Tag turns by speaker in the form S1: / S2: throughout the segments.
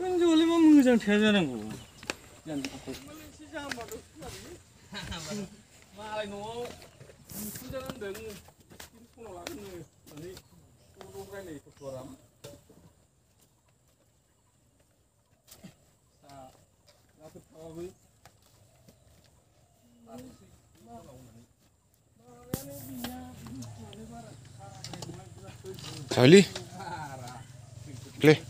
S1: 끈적올리면 모장 되자는 거.
S2: 마라이 노 수자는 능 손을 하는 아니 또로그라네 또람 자 나도 타고
S3: Charlie. Play.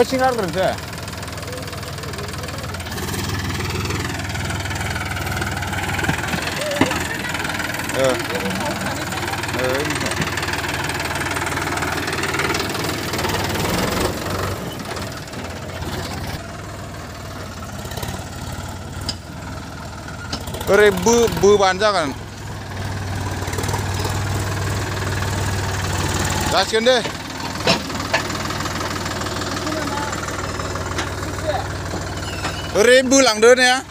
S3: 어 싱가로 그런데 어. 어, Ore bu bu banjakan. Gaskan deh. ribu lang doon ya.